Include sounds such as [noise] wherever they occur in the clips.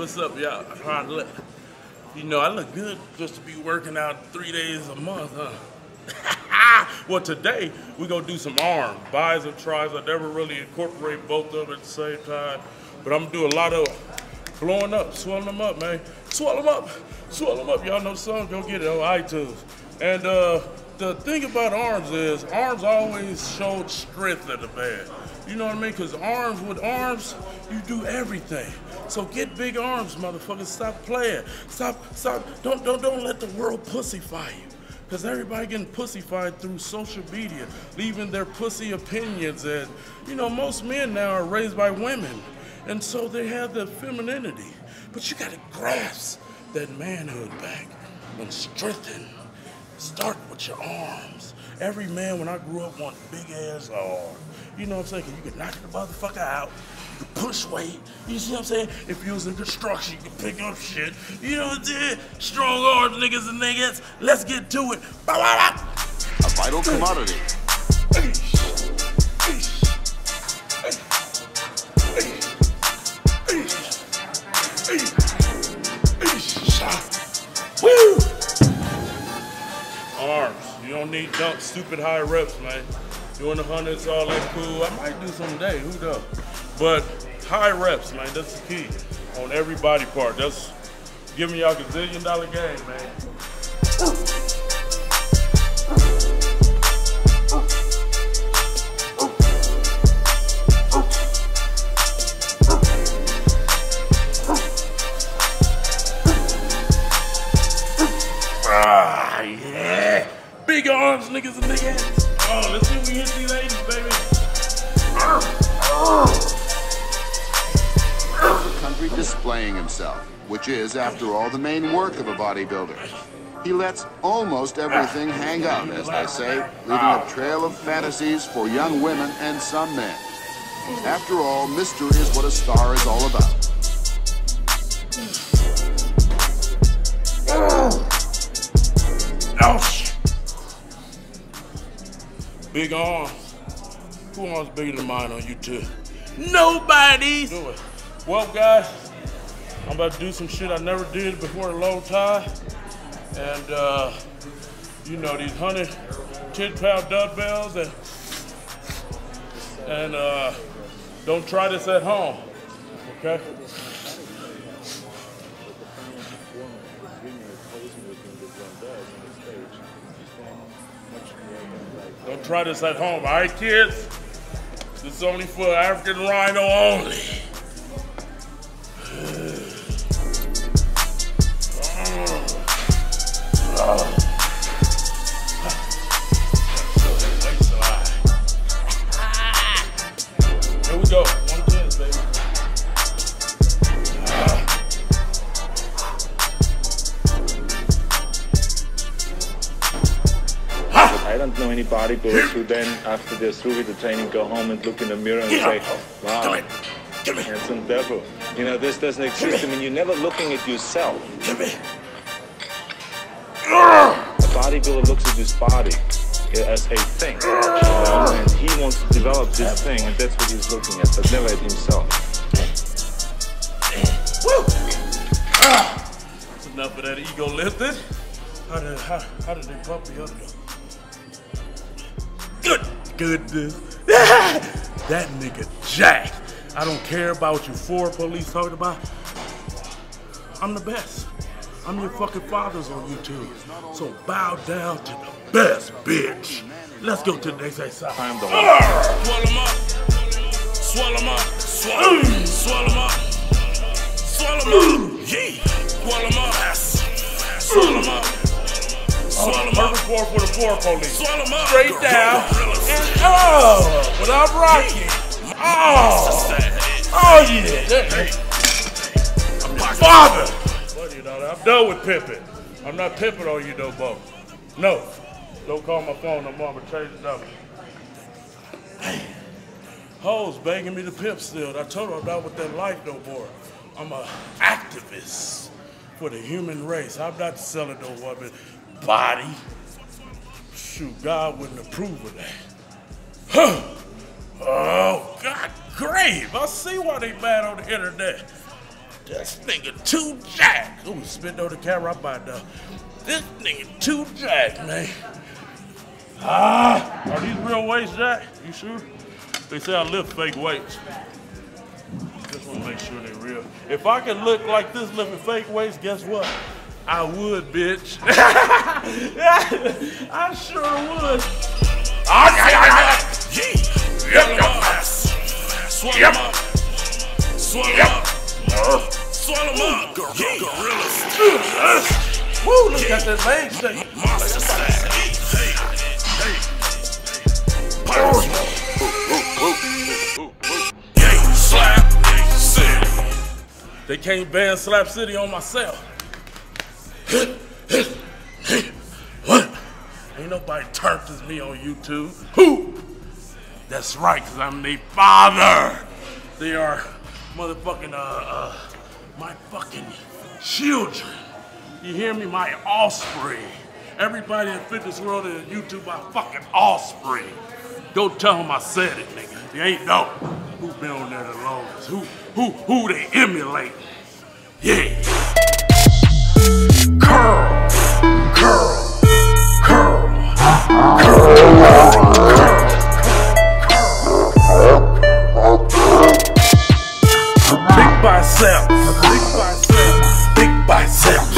What's up, y'all? You know, I look good just to be working out three days a month, huh? [laughs] well, today we're gonna do some arms, bis and tris. I never really incorporate both of them at the same time, but I'm gonna do a lot of blowing up, swelling them up, man. Swell them up, swell them up. Y'all know song, go get it on iTunes. And uh, the thing about arms is, arms always showed strength in the man. You know what I mean? Because arms, with arms, you do everything. So get big arms, motherfuckers. Stop playing. Stop, stop. Don't, don't, don't let the world pussyfy you. Because everybody getting pussyfied through social media, leaving their pussy opinions. And, you know, most men now are raised by women. And so they have the femininity. But you got to grasp that manhood back and strengthen. Start with your arms. Every man, when I grew up, wanted big ass arms. You know what I'm saying? you can knock the motherfucker out. You push weight. You see what I'm saying? If you was in construction, you can pick up shit. You know what I'm saying? Strong arms, niggas and niggas. Let's get to it. A vital commodity. You don't need dump stupid high reps, man. Doing the hundreds, all that cool. I might do some today, who knows? But high reps, man, that's the key on every body part. That's giving y'all a gazillion dollar game, man. Ah, niggas and niggas. Oh, let's see if we hit these ladies, baby. The country displaying himself, which is, after all, the main work of a bodybuilder. He lets almost everything hang out, as they say, leaving a trail of fantasies for young women and some men. After all, mystery is what a star is all about. Big arms. Who arms bigger than mine on YouTube? Nobody's. Do it. Well, guys, I'm about to do some shit I never did before in a long time. And, uh, you know, these 110 pound dumbbells and, and, uh, don't try this at home, okay? Try this at home, all right, kids? This is only for African rhino only. Don't know bodybuilders who then, after they're through with the training, go home and look in the mirror and say, Come wow, here. Come here. handsome devil. You know, this doesn't exist. I mean, you're never looking at yourself. Come. A bodybuilder looks at his body as a thing. You know, and he wants to develop this thing, and that's what he's looking at, but never at himself. Woo! Ah! That's enough of that ego lifted. How did how, how did they pump the other though? Good goodness. [laughs] that nigga Jack. I don't care about what you four police talking about. I'm the best. I'm your fucking fathers on YouTube. So bow down to the best, bitch. Let's go to the next exercise. I'm the ah! one. Swallow 'em up. Swallow 'em up. Swallow. Mm. Swallow 'em up. Swallow 'em up. Yeah. Swallow 'em up. Swallow 'em up. Swallow 'em up. Perfect four for the four police. Swallow up. Straight down. And oh, without rocking. Oh. Oh yeah. I'm father. But you know, I'm done with pimping. I'm not pimping on you no more. No. Don't call my phone no more. I'm gonna change the number. Hoes begging me to pimp still. I told her I'm not with that life no more. I'm a activist for the human race. I'm not selling no woman body. Shoot, God wouldn't approve of that. Huh. Oh, God, grave. I see why they mad on the internet. This nigga too jacked. Ooh, spit on the camera up by the. This nigga too jacked, man. Ah, are these real weights, Jack? You sure? They say I lift fake weights. Just want to make sure they're real. If I could look like this lifting fake weights, guess what? I would, bitch. [laughs] I sure would. Yeah, yeah, yeah. Yep, yep. Swallow yep. up. Swallow up. Swallow them up. Gorillas. Woo, look at that leg shake. Monster style. Hey, hey, hey. slap, city. They can't ban Slap City on myself. What? Ain't nobody turned as me on YouTube. Who? That's right, because I'm the father. They are motherfucking, uh, uh, my fucking children. You hear me? My offspring. Everybody in fitness world and YouTube, my fucking offspring. Go tell them I said it, nigga. You ain't know who been on there the longest. Who, who, who they emulate. Yeah. Biceps, big biceps, big biceps,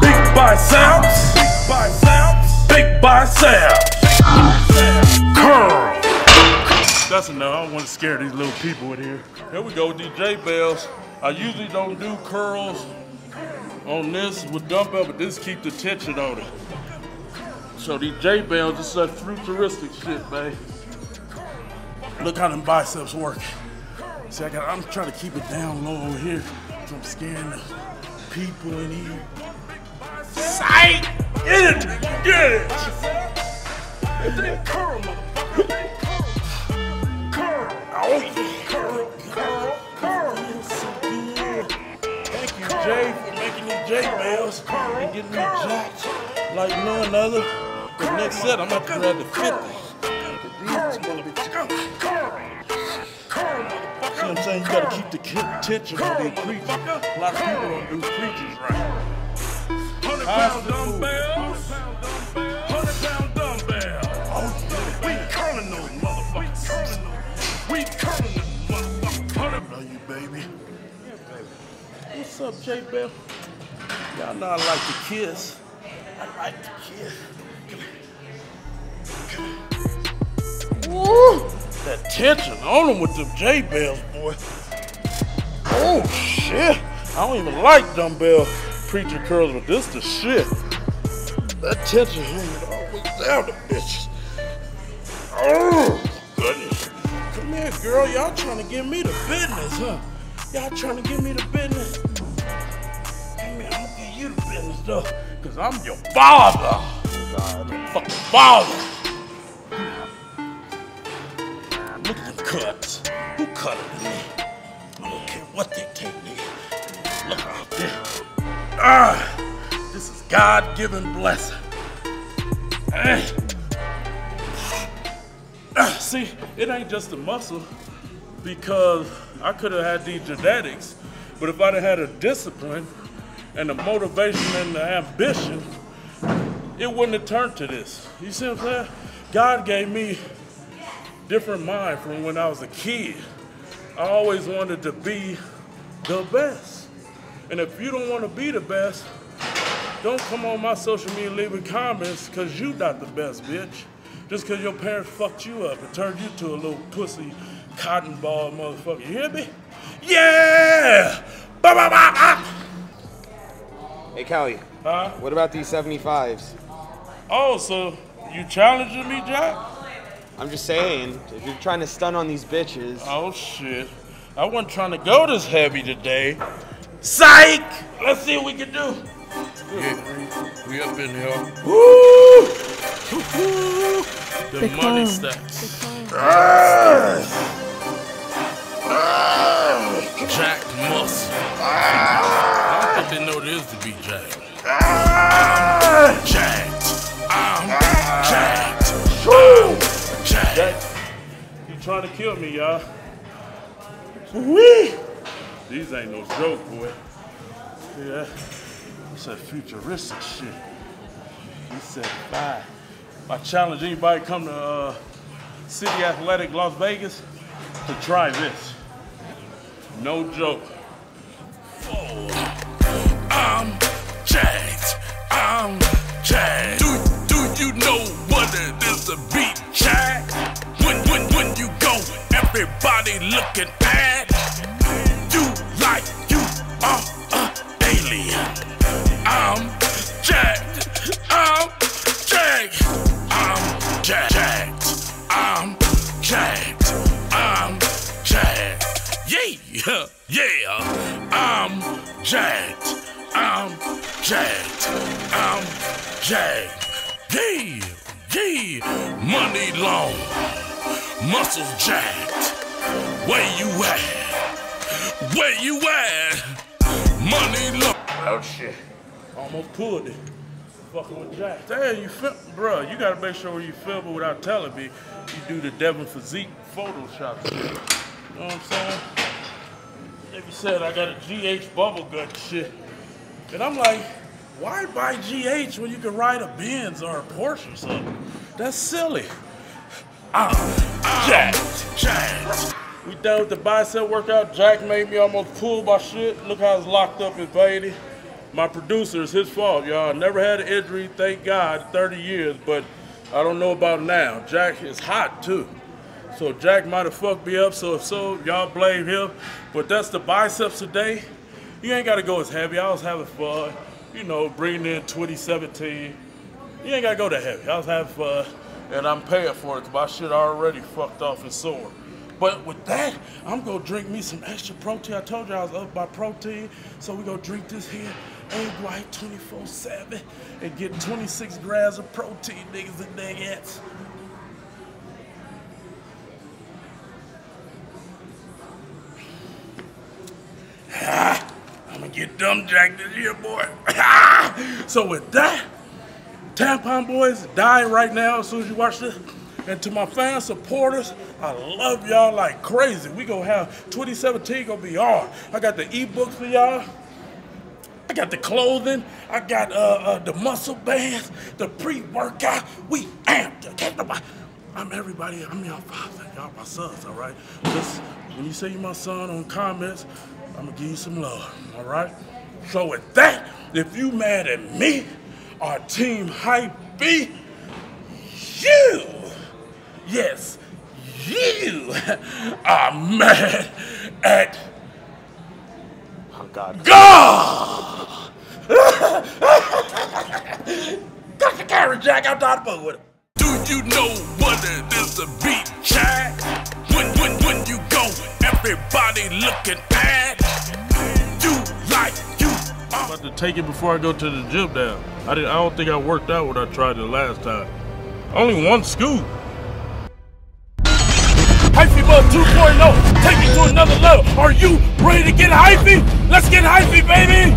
big biceps, big biceps, big biceps, curl. That's enough. I don't want to scare these little people in here. Here we go, DJ Bells. I usually don't do curls on this with dumbbell, but this keep the tension on it. So these J bells is such futuristic shit, man. Look how them biceps work. See, I got, I'm trying to keep it down low over here. So I'm scaring the people in here. Sight! Get it! Get it! It's that curl, motherfucker. Curl. Oh, yeah. Curl, curl, curl. Thank you, Jay, for making these J bells and getting me jacked like none other. The next set, I'm about to grab the 50. These motherfuckers. See what I'm saying? You gotta keep the ki- tension on these preachers. A lot of people don't do preachers right. 100 pound dumbbells. 100 pound dumbbells. Oh, yeah. We curling those motherfuckers. We curling those motherfuckers. Love you, baby. What's up, J Bell? Y'all know I like to kiss. I like to kiss. Woo! That tension on them with them J bells, boy. Oh shit! I don't even like dumbbell preacher curls, but this the shit. That tension hanging all the way down the bitches. Oh goodness! Come here, girl. Y'all trying to give me the business, huh? Y'all trying to give me the business? Come here, I'm gonna give you the business though, cause I'm your father. Fucking father. Look at the cuts. Who it me? I don't care what they take me. Look out there. Ah, this is God-given blessing. Hey. Ah, see, it ain't just the muscle because I could have had these genetics, but if I'd have had a discipline and the motivation and the ambition, it wouldn't have turned to this. You see what I'm saying? God gave me different mind from when I was a kid. I always wanted to be the best. And if you don't want to be the best, don't come on my social media leaving comments because you not the best, bitch. Just because your parents fucked you up and turned you to a little pussy cotton ball motherfucker. You hear me? Yeah! Ba ba ba ba! Hey, Kelly, Huh? what about these 75s? Oh, so you challenging me, Jack? I'm just saying, if you're trying to stun on these bitches, Oh shit. I wasn't trying to go this heavy today. Psych! Let's see what we can do. Yeah, we up in here. Woo! Woo-hoo. The Big money bone. stacks. Big Jack muscle. I don't think they know what it is to be jacked. I'm I'm. He trying to kill me, y'all. Wee! These ain't no joke, boy. See that? It's that futuristic shit. He said bye. I challenge anybody come to uh, City Athletic Las Vegas to try this. No joke. I'm jacked. I'm everybody looking at you like you are a alien. I'm jacked. I'm jacked. I'm jacked. I'm jacked. I'm jacked. Yeah, [laughs] yeah. I'm jacked. I'm jacked. I'm jacked. Yeah, yeah. Money long. Muscles jacked. Where you at? Where you at? Money long. Oh shit. Almost pulled it. Fucking with Jack. Damn, you film, bro. You gotta make sure when you film it without telling me, you do the Devin Physique Photoshop. shit. You know what I'm saying? If you said I got a GH bubble gut shit, and I'm like, why buy GH when you can ride a Benz or a Porsche or something? That's silly. Ah, ah, I'm jacked, jacked. We done with the bicep workout. Jack made me almost pull my shit. Look how it's locked up in Beatty. My producer, it's his fault, y'all. Never had an injury, thank God, 30 years, but I don't know about now. Jack is hot too. So Jack might have fucked me up, so if so, y'all blame him. But that's the biceps today. You ain't gotta go as heavy. I was having fun. You know, bringing in 2017. You ain't gotta go that heavy. I was having fun, and I'm paying for it 'cause my shit already fucked off and sore. But with that, I'm gonna drink me some extra protein. I told you I was up by protein, so we gonna drink this here egg white 24/7 and get 26 grams of protein, niggas and niggas. Ah, I'm gonna get dumb jack this year, boy. so with that, Tampon Boys die right now as soon as you watch this. And to my fan supporters, I love y'all like crazy. We gonna have 2017 gonna be on. I got the ebooks for y'all. I got the clothing. I got uh, uh, the muscle bands, the pre-workout. We amped. I'm everybody. I'm your father. Y'all my sons, all right? Just when you say you my son on comments, I'm gonna give you some love, all right? So with that, if you mad at me or Team Hype B, you, yes, you are mad at Oh God. God! Got the carry, Jack. I'm done fucking with him. Do you know what it is to be jacked? When, when, when you go, everybody looking at you like you are. about to take it before I go to the gym now. I did I don't think I worked out what I tried the last time. Only one scoop. Hyphy Mud 2.0, take it to another level. Are you ready to get hyphy? Let's get hyphy, baby!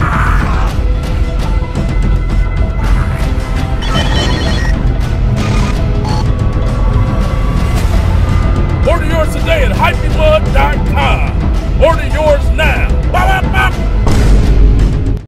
Order yours today at hyphymud.com. Order yours now. Bop, bop, bop.